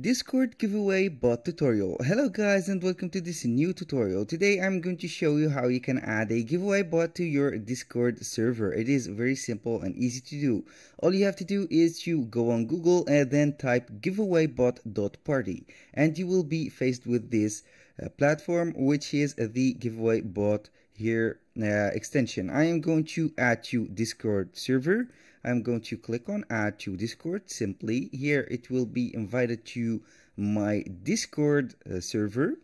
Discord giveaway bot tutorial. Hello guys and welcome to this new tutorial. Today I'm going to show you how you can add a giveaway bot to your Discord server. It is very simple and easy to do. All you have to do is to go on Google and then type giveawaybot.party and you will be faced with this uh, platform which is the giveaway bot here uh, extension. I am going to add to Discord server I'm going to click on add to Discord simply. Here it will be invited to my Discord uh, server.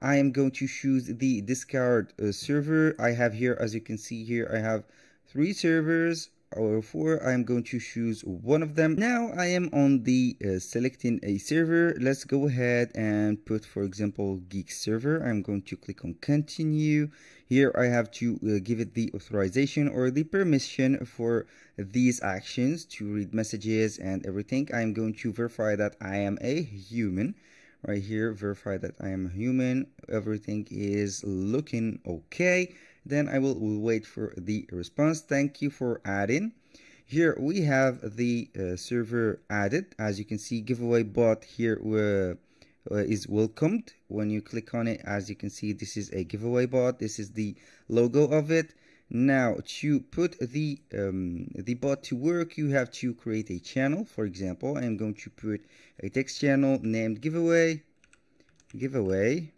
I am going to choose the Discord uh, server. I have here, as you can see here, I have three servers or four I'm going to choose one of them. Now I am on the uh, selecting a server. Let's go ahead and put for example geek server. I'm going to click on continue. Here I have to uh, give it the authorization or the permission for these actions to read messages and everything. I'm going to verify that I am a human. Right here verify that I am a human. Everything is looking okay then I will, wait for the response. Thank you for adding. Here we have the uh, server added. As you can see giveaway bot here uh, uh, is welcomed. When you click on it as you can see this is a giveaway bot. This is the logo of it. Now to put the um, the bot to work you have to create a channel. For example I'm going to put a text channel named giveaway. Giveaway.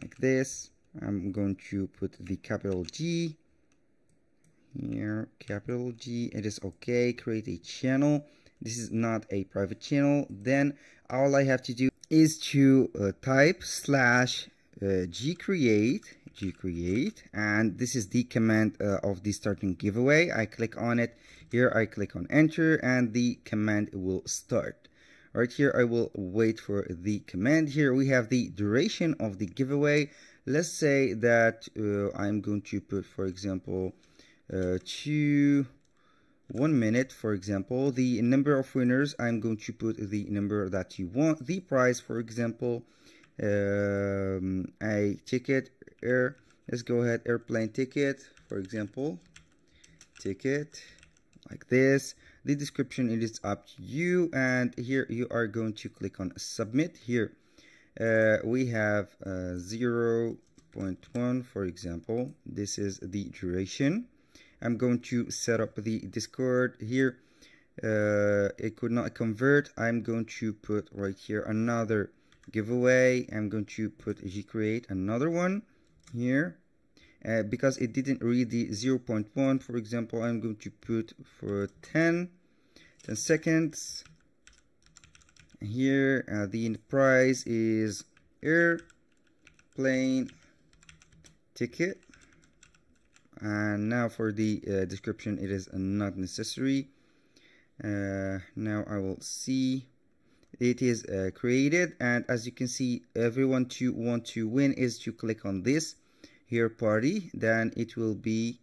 Like this I'm going to put the capital G here. Capital G it is okay. Create a channel. This is not a private channel. Then all I have to do is to uh, type slash uh, G create G create and this is the command uh, of the starting giveaway. I click on it. Here I click on enter and the command will start. Right here I will wait for the command. Here we have the duration of the giveaway let's say that uh, I'm going to put for example uh, two one minute for example the number of winners I'm going to put the number that you want the price for example um, a ticket air let's go ahead airplane ticket for example ticket like this. The description it is up to you and here you are going to click on submit here uh, we have uh, 0 0.1 for example. This is the duration. I'm going to set up the discord here. Uh, it could not convert. I'm going to put right here another giveaway. I'm going to put g create another one here. Uh, because it didn't read the 0.1 for example I'm going to put for 10 10 seconds here uh, the price is airplane ticket. And now for the uh, description it is not necessary. Uh, now I will see. It is uh, created and as you can see everyone to want to win is to click on this here party. Then it will be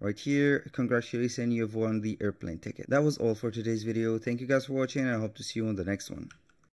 right here. Congratulations you've won the airplane ticket. That was all for today's video. Thank you guys for watching and i hope to see you on the next one